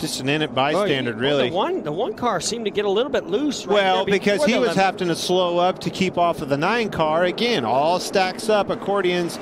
just an innocent bystander, well, really. the one, the one car seemed to get a little bit loose. Right well, because he was having to slow up to keep off of the nine car. Again, all stacks up, accordions